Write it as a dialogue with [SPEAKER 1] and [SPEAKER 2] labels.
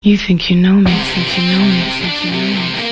[SPEAKER 1] You think you know me, think you know me, think you know me.